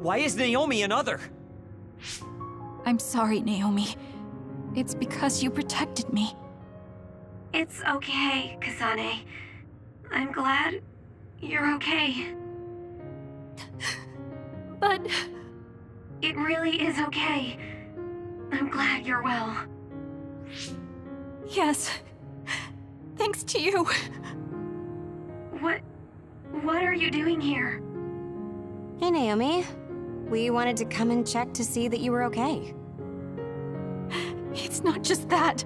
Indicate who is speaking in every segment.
Speaker 1: Why is Naomi another?
Speaker 2: I'm sorry, Naomi. It's because you protected me.
Speaker 3: It's okay, Kasane. I'm glad you're okay.
Speaker 2: But
Speaker 3: It really is okay. I'm glad you're well.
Speaker 2: yes, thanks to you.
Speaker 3: What... what are you doing here?
Speaker 4: Hey, Naomi. We wanted to come and check to see that you were okay.
Speaker 2: It's not just that.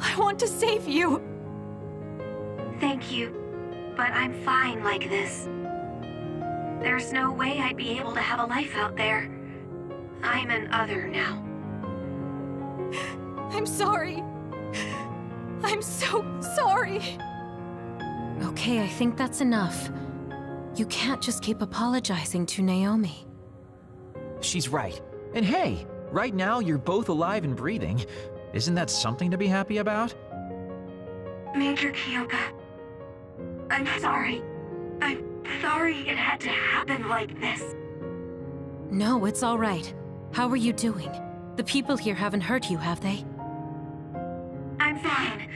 Speaker 2: I want to save you.
Speaker 3: Thank you, but I'm fine like this. There's no way I'd be able to have a life out there. I'm an other now.
Speaker 2: I'm sorry. I'm so sorry.
Speaker 5: Okay, I think that's enough. You can't just keep apologizing to Naomi.
Speaker 6: She's right. And hey, right now you're both alive and breathing. Isn't that something to be happy about?
Speaker 3: Major Kyoka, I'm sorry. I'm sorry it had to happen like this.
Speaker 5: No, it's all right. How are you doing? The people here haven't hurt you, have they?
Speaker 3: I'm fine.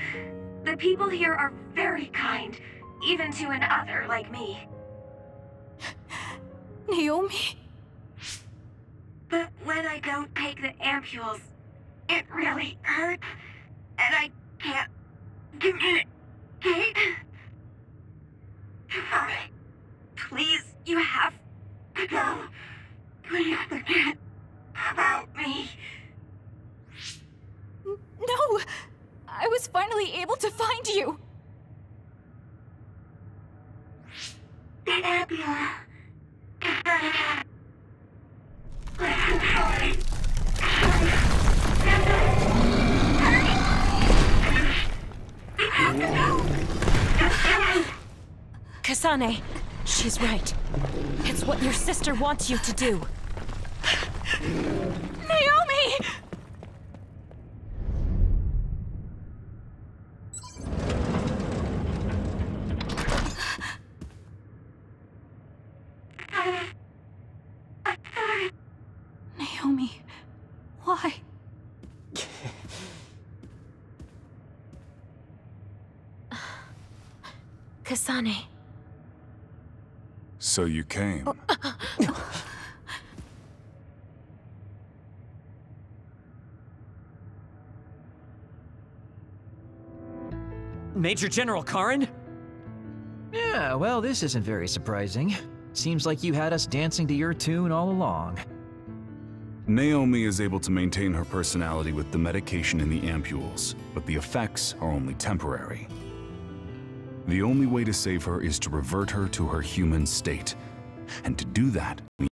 Speaker 3: The people here are very kind, even to an other like me.
Speaker 2: Naomi?
Speaker 3: But when I don't take the ampules, it really hurts, and I can't communicate. Sorry. Please, you have to go. Please forget about me.
Speaker 2: No! I was finally able to find you!
Speaker 3: The ampule.
Speaker 5: Kasane, she's right. It's what your sister wants you to do.
Speaker 2: Naomi! Naomi, why?
Speaker 5: Kasane.
Speaker 7: So you came.
Speaker 1: Oh, uh, uh, Major General Karen?
Speaker 6: Yeah, well, this isn't very surprising. Seems like you had us dancing to your tune all along.
Speaker 7: Naomi is able to maintain her personality with the medication in the ampules, but the effects are only temporary. The only way to save her is to revert her to her human state. And to do that,